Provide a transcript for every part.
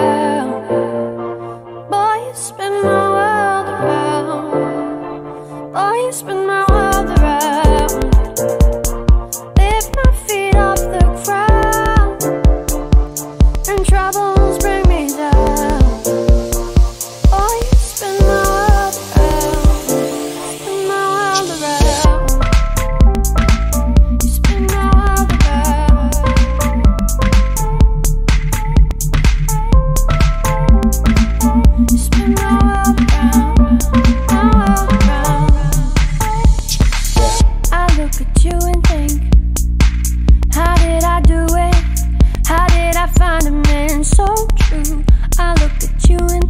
down you and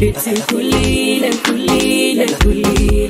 بتسيب كل ليلة كل ليلة كل ليلة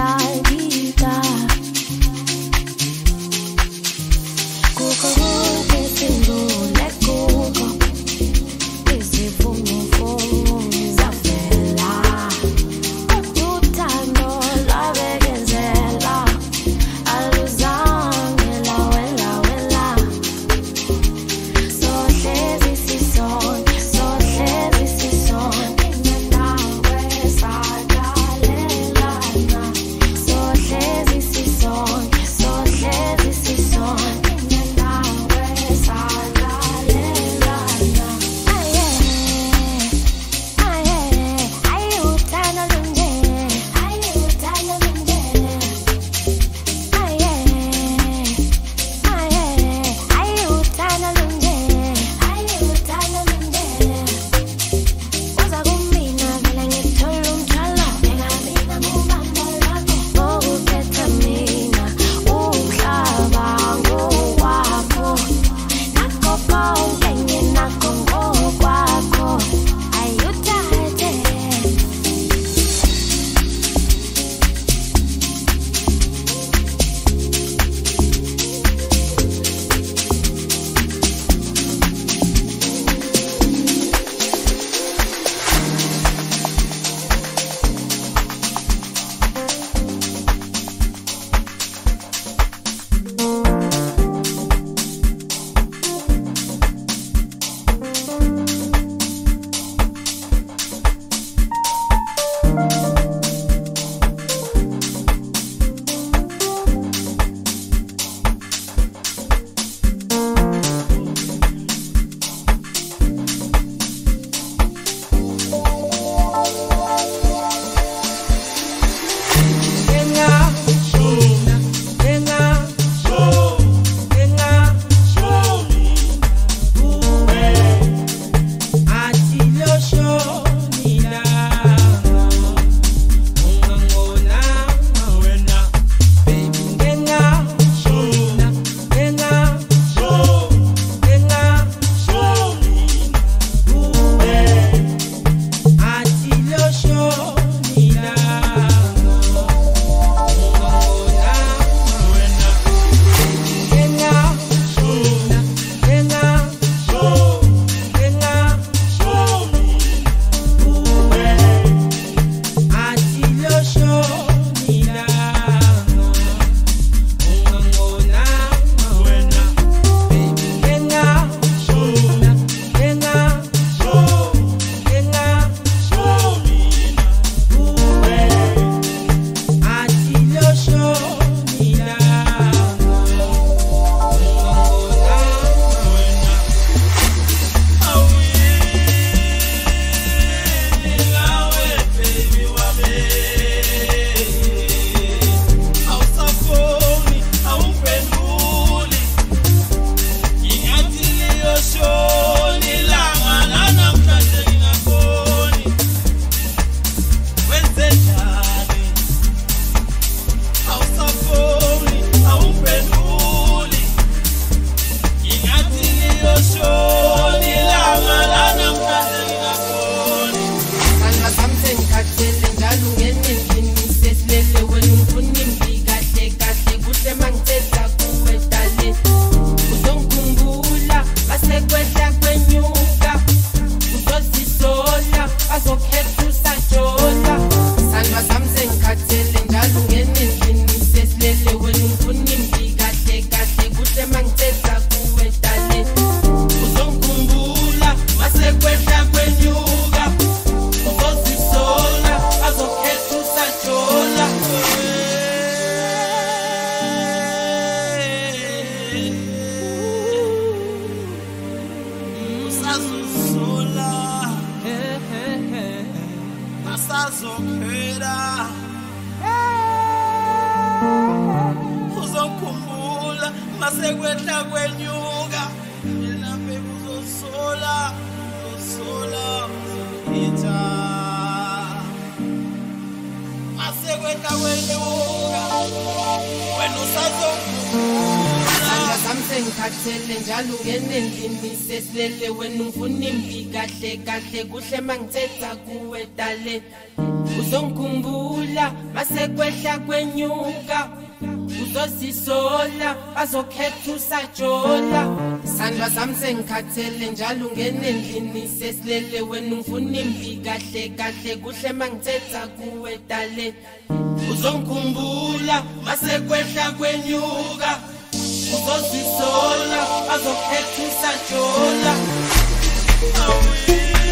side. Masekwehla kwenyuka wena usazokhumbula Sandla sami sengikhathele njalo ungene endlini sesilele wena ungifuna imbi kahle kahle kuhle mangithetha kuwe dale. Uzongikhumbula masekwehla kwenyuka. Uzozisola bazokhetha usajola sandla sami sengikhathele njalo ungene endlini sesilele. Wena ungifuna imbi kahle kahle kuhle mangithetha kuwe dale uzongikhumbula masekwehla kwenyuka. Uzozisola bazokhetha usajola awina